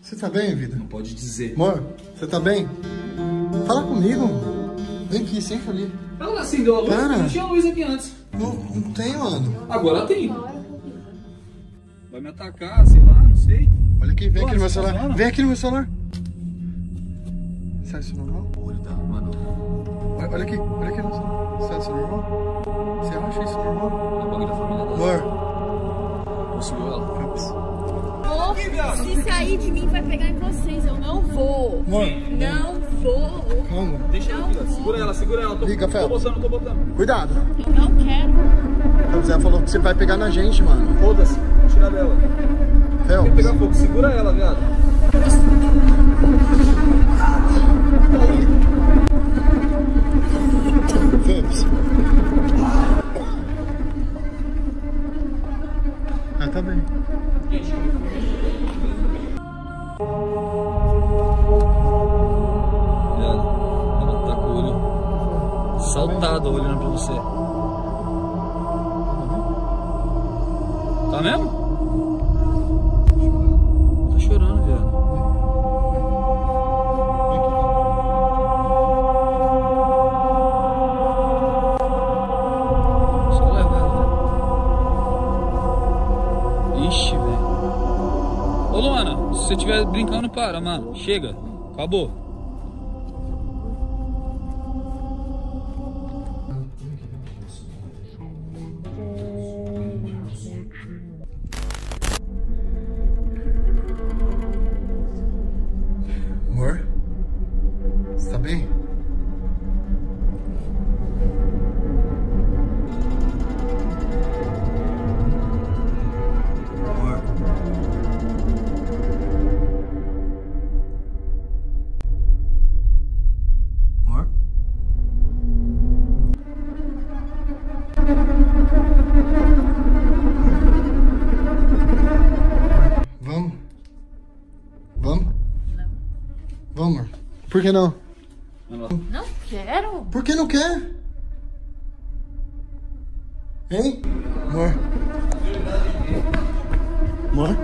Você tá bem, vida? Não pode dizer. Amor, você tá bem? Fala comigo. Vem aqui, senta ali. Ela acendeu a luz, Para. não tinha luz aqui antes. Não, não tem, mano. Agora tem. Vai me atacar, sei lá, não sei. Olha aqui, vem Pô, aqui no meu celular. funciona? Vem aqui no meu celular. Sai isso normal? Olha olha aqui, olha aqui no celular. Sai isso normal? Você acha isso normal? É o bagulho da família dela. Amor. Conseguiu ela? Vou. Se sair de mim, Não vou. Calma. Deixa ela, filha. Segura ela, segura ela. Tô, Liga, tô Fel. botando, tô botando. Cuidado. Eu não quero. O Zé falou que você vai pegar na gente, mano. Foda-se, vou tirar dela. Fel. Quer pegar fogo, segura ela, viado. Phelps. Ah, tá bem. Olho saltado olhando pra você. Tá mesmo? Tá chorando, viado. Só leva ela. Ixi, velho. Ô Luana, se você estiver brincando, para, mano. Chega. Acabou. Vamos, amor. Por que não? Não quero. Por que não quer? Hein? Amor? Amor?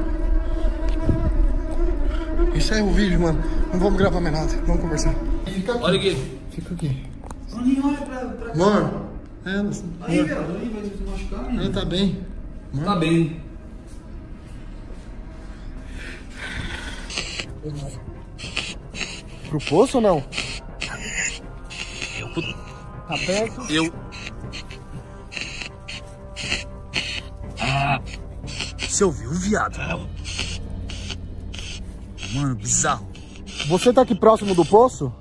Isso aí é o vídeo, mano. Não vamos gravar mais nada. Vamos conversar. Fica aqui. Olha aqui. Fica aqui. Olha, olha pra, pra Amor? Ela, amor, Aí, viado, aí vai se machucar, ela tá bem. Tá bem. Pro poço ou não? Tá perto? Eu. Ah! Você ouviu, viado? Mano, bizarro. Você tá aqui próximo do poço?